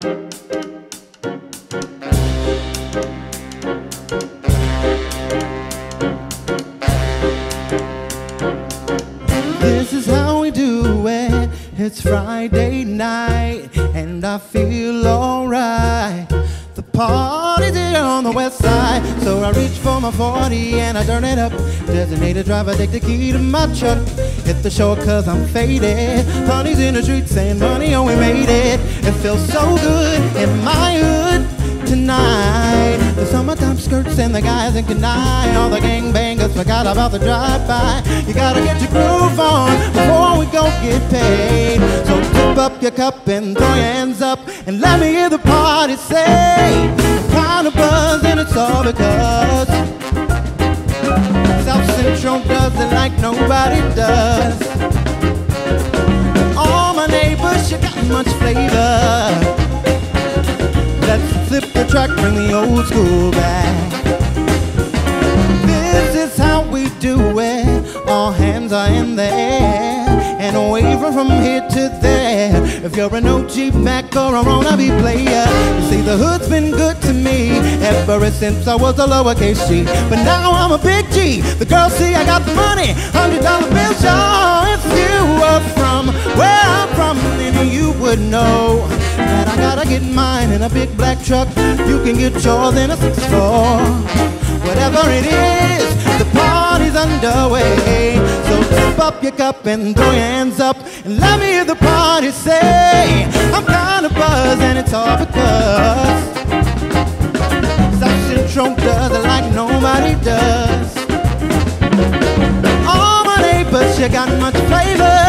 This is how we do it. It's Friday night, and I feel alright. The party's here on the west side, so I reach for my 40 and I turn it up. Designated driver, take the key to my truck. Hit the shore cause I'm faded. Honey's in the streets, saying, Money, oh, we made it. It feels so good in my hood tonight. The summertime skirts and the guys in Kani. All the gangbangers forgot about the drive-by. You gotta get your groove on before we go get paid. So tip up your cup and throw your hands up and let me hear the party say. I'm kinda buzz and it's all because South Central does it like nobody does. Much flavor. Let's flip the track, bring the old school back. This is how we do it. All hands are in the air and waving from here to there. If you're an OG Mac or a wannabe player, you see the hood's been good to me ever since I was a lowercase G. But now I'm a big G. The girls see I got the money, hundred dollar bills, y'all. You from gotta get mine in a big black truck. You can get yours in a 6'4". Whatever it is, the party's underway. So tip up your cup and throw your hands up and let me hear the party say, I'm kinda buzzed and it's all because South Central does it like nobody does. All my neighbors, you got much flavor.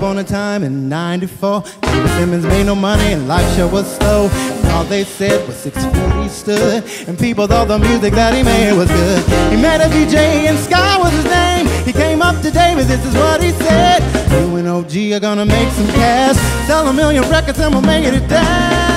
Upon a time in 94, David Simmons made no money and life sure was slow. And all they said was six feet he stood, and people thought the music that he made was good. He met a DJ and Sky was his name. He came up to David, this is what he said. You and Oji are gonna make some cash, sell a million records and we'll make it a dash.